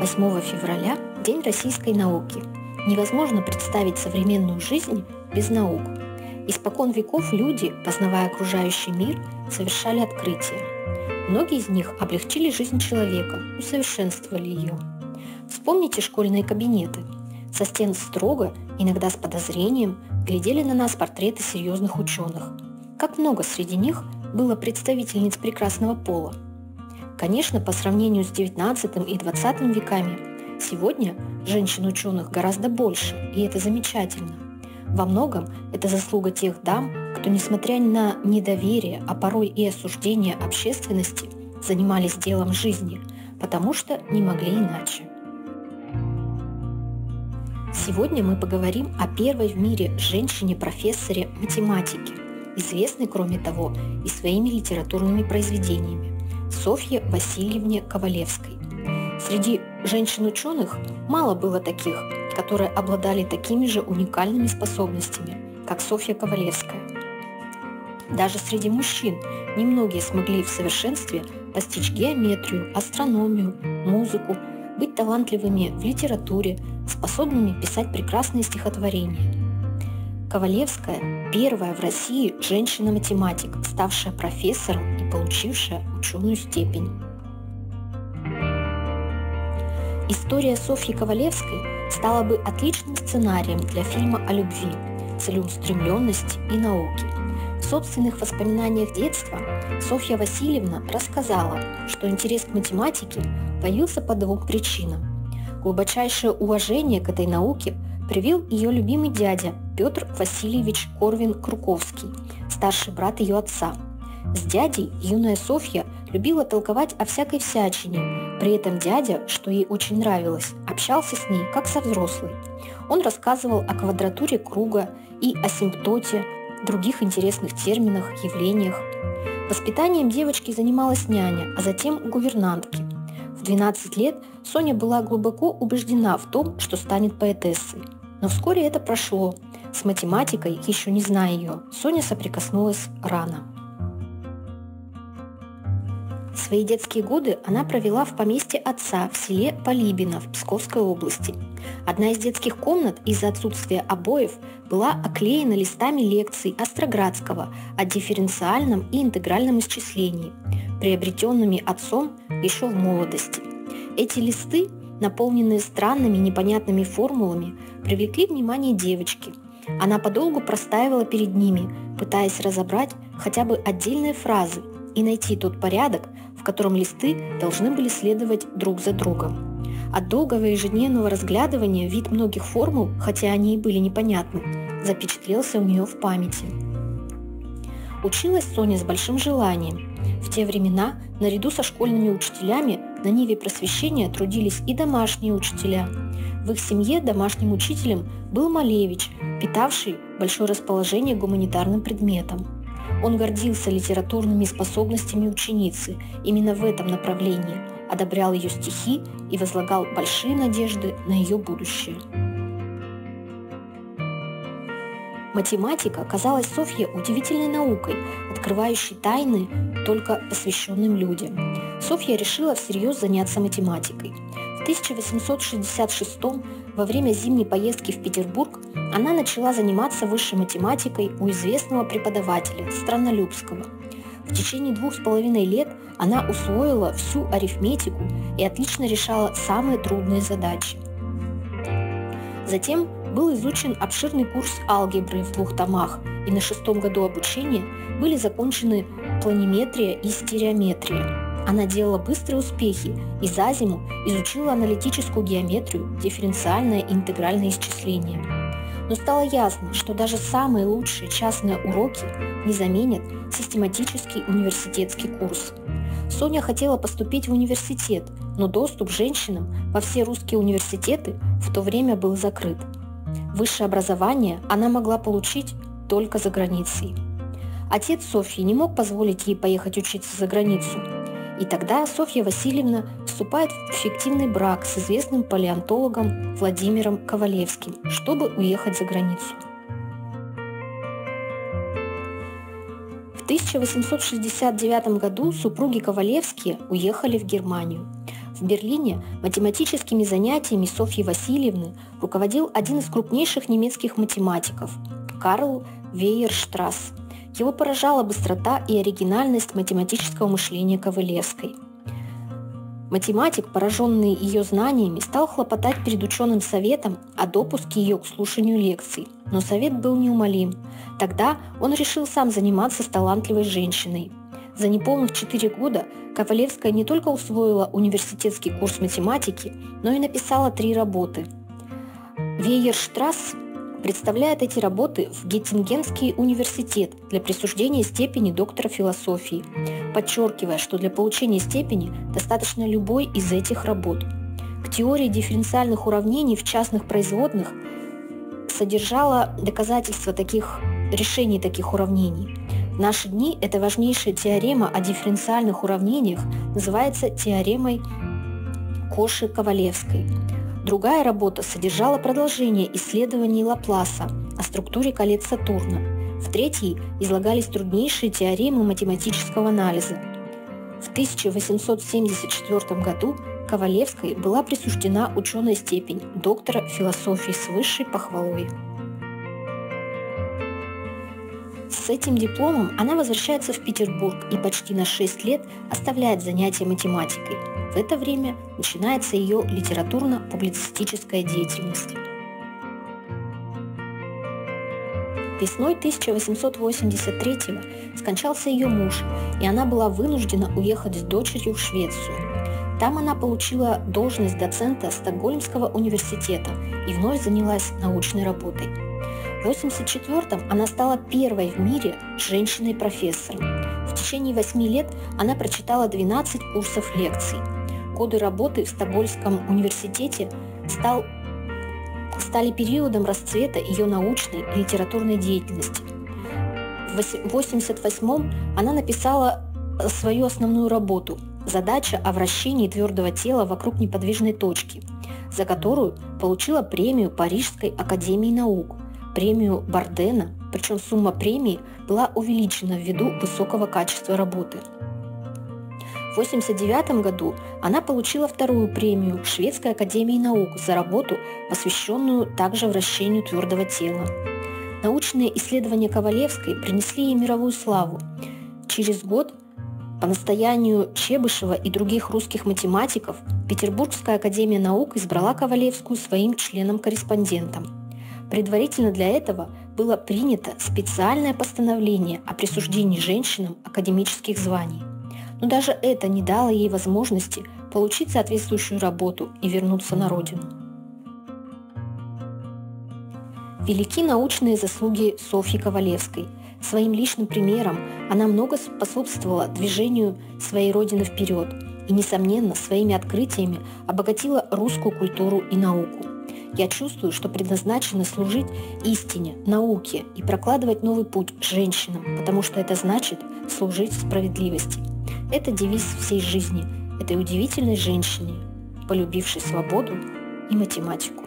8 февраля – День российской науки. Невозможно представить современную жизнь без наук. Испокон веков люди, познавая окружающий мир, совершали открытия. Многие из них облегчили жизнь человека, усовершенствовали ее. Вспомните школьные кабинеты. Со стен строго, иногда с подозрением, глядели на нас портреты серьезных ученых. Как много среди них было представительниц прекрасного пола – Конечно, по сравнению с XIX и XX веками, сегодня женщин-ученых гораздо больше, и это замечательно. Во многом это заслуга тех дам, кто, несмотря на недоверие, а порой и осуждение общественности, занимались делом жизни, потому что не могли иначе. Сегодня мы поговорим о первой в мире женщине-профессоре математики, известной, кроме того, и своими литературными произведениями. Софье Васильевне Ковалевской. Среди женщин-ученых мало было таких, которые обладали такими же уникальными способностями, как Софья Ковалевская. Даже среди мужчин немногие смогли в совершенстве постичь геометрию, астрономию, музыку, быть талантливыми в литературе, способными писать прекрасные стихотворения. Ковалевская – первая в России женщина-математик, ставшая профессором и получившая ученую степень. История Софьи Ковалевской стала бы отличным сценарием для фильма о любви, целеустремленности и науке. В собственных воспоминаниях детства Софья Васильевна рассказала, что интерес к математике появился по двум причинам. Глубочайшее уважение к этой науке привил ее любимый дядя Петр Васильевич Корвин-Круковский, старший брат ее отца – с дядей юная Софья любила толковать о всякой всячине, при этом дядя, что ей очень нравилось, общался с ней как со взрослой. Он рассказывал о квадратуре круга и асимптоте, других интересных терминах, явлениях. Воспитанием девочки занималась няня, а затем гувернантки. В 12 лет Соня была глубоко убеждена в том, что станет поэтессой. Но вскоре это прошло. С математикой, еще не зная ее, Соня соприкоснулась рано. Свои детские годы она провела в поместье отца в селе Полибино в Псковской области. Одна из детских комнат из-за отсутствия обоев была оклеена листами лекций Остроградского о дифференциальном и интегральном исчислении, приобретенными отцом еще в молодости. Эти листы, наполненные странными непонятными формулами, привлекли внимание девочки. Она подолгу простаивала перед ними, пытаясь разобрать хотя бы отдельные фразы и найти тот порядок, в котором листы должны были следовать друг за другом. От долгого ежедневного разглядывания вид многих формул, хотя они и были непонятны, запечатлелся у нее в памяти. Училась Соня с большим желанием. В те времена, наряду со школьными учителями, на Ниве просвещения трудились и домашние учителя. В их семье домашним учителем был Малевич, питавший большое расположение гуманитарным предметам. Он гордился литературными способностями ученицы именно в этом направлении, одобрял ее стихи и возлагал большие надежды на ее будущее. Математика казалась Софье удивительной наукой, открывающей тайны только посвященным людям. Софья решила всерьез заняться математикой. В 1866 во время зимней поездки в Петербург она начала заниматься высшей математикой у известного преподавателя Страннолюбского. В течение двух с половиной лет она усвоила всю арифметику и отлично решала самые трудные задачи. Затем был изучен обширный курс алгебры в двух томах, и на шестом году обучения были закончены планиметрия и стереометрия. Она делала быстрые успехи и за зиму изучила аналитическую геометрию, дифференциальное и интегральное исчисление. Но стало ясно, что даже самые лучшие частные уроки не заменят систематический университетский курс. Соня хотела поступить в университет, но доступ женщинам во все русские университеты в то время был закрыт. Высшее образование она могла получить только за границей. Отец Софьи не мог позволить ей поехать учиться за границу – и тогда Софья Васильевна вступает в фиктивный брак с известным палеонтологом Владимиром Ковалевским, чтобы уехать за границу. В 1869 году супруги Ковалевские уехали в Германию. В Берлине математическими занятиями Софьи Васильевны руководил один из крупнейших немецких математиков – Карл Вейерштрасс. Его поражала быстрота и оригинальность математического мышления Ковалевской. Математик, пораженный ее знаниями, стал хлопотать перед ученым советом о допуске ее к слушанию лекций, но совет был неумолим. Тогда он решил сам заниматься с талантливой женщиной. За неполных четыре года Ковалевская не только усвоила университетский курс математики, но и написала три работы. Вейерштрасс представляет эти работы в Геттингенский университет для присуждения степени доктора философии, подчеркивая, что для получения степени достаточно любой из этих работ. К теории дифференциальных уравнений в частных производных содержала доказательства таких решений таких уравнений. Наши дни эта важнейшая теорема о дифференциальных уравнениях называется теоремой Коши-Ковалевской. Другая работа содержала продолжение исследований Лапласа о структуре колец Сатурна. В третьей излагались труднейшие теоремы математического анализа. В 1874 году Ковалевской была присуждена ученая степень доктора философии с высшей похвалой. С этим дипломом она возвращается в Петербург и почти на 6 лет оставляет занятия математикой. В это время начинается ее литературно-публицистическая деятельность. Весной 1883 скончался ее муж, и она была вынуждена уехать с дочерью в Швецию. Там она получила должность доцента Стокгольмского университета и вновь занялась научной работой. В 1984 она стала первой в мире женщиной-профессором. В течение восьми лет она прочитала 12 курсов лекций. Годы работы в Стокгольмском университете стал, стали периодом расцвета ее научной и литературной деятельности. В 1988 она написала свою основную работу «Задача о вращении твердого тела вокруг неподвижной точки», за которую получила премию Парижской академии наук – премию Бардена, причем сумма премии была увеличена ввиду высокого качества работы. В 1989 году она получила вторую премию Шведской академии наук за работу, посвященную также вращению твердого тела. Научные исследования Ковалевской принесли ей мировую славу. Через год по настоянию Чебышева и других русских математиков Петербургская академия наук избрала Ковалевскую своим членом-корреспондентом. Предварительно для этого было принято специальное постановление о присуждении женщинам академических званий. Но даже это не дало ей возможности получить соответствующую работу и вернуться на родину. Велики научные заслуги Софьи Ковалевской. Своим личным примером она много способствовала движению своей родины вперед и, несомненно, своими открытиями обогатила русскую культуру и науку. Я чувствую, что предназначена служить истине, науке и прокладывать новый путь женщинам, потому что это значит служить справедливости. Это девиз всей жизни, этой удивительной женщине, полюбившей свободу и математику.